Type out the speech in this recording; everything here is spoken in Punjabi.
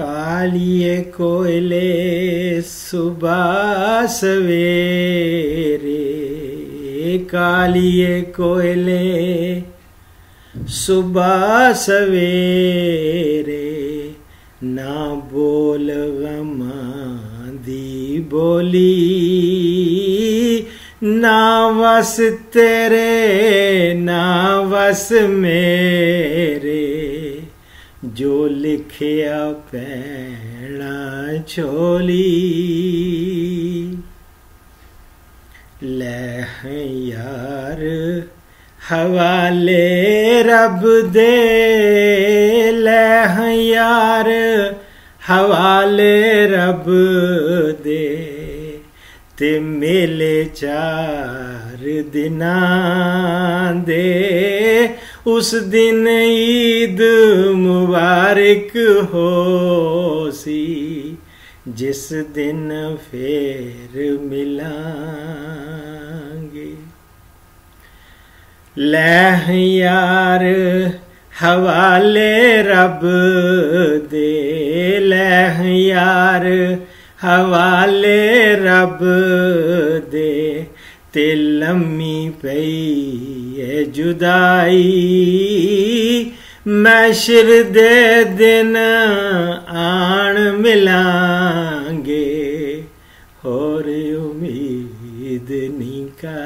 कालिए कोयले सुबह सवेरे कालिए कोयले सुबह सवेरे ना बोल दी बोली, ना वस तेरे, ना वस मेरे। ਜੋ ਲਿਖਿਆ ਪੈਣਾ ਛੋਲੀ ਲੈ ਯਾਰ ਹਵਾਲੇ ਰੱਬ ਦੇ, ਲੈ ਯਾਰ ਹਵਾਲੇ ਰੱਬ ਦੇ, ਤੇ ਮੇਲੇ ਚਾਰ ਦਿਨਾਂ ਦੇ ਉਸ ਦਿਨ ਈਦ ਮੁਬਾਰਕ ਹੋ ਸੀ, ਜਿਸ ਦਿਨ ਫੇਰ ਮਿਲਾਂਗੇ। ਲੈ ਯਾਰ, ਹਵਾਲੇ ਰੱਬ ਦੇ, ਲੈ ਯਾਰ, ਹਵਾਲੇ ਰੱਬ ਦੇ ते लम्मी पई जुदाई। मैशर दे दिन आन मिलांगे और उम्मीद निकाई।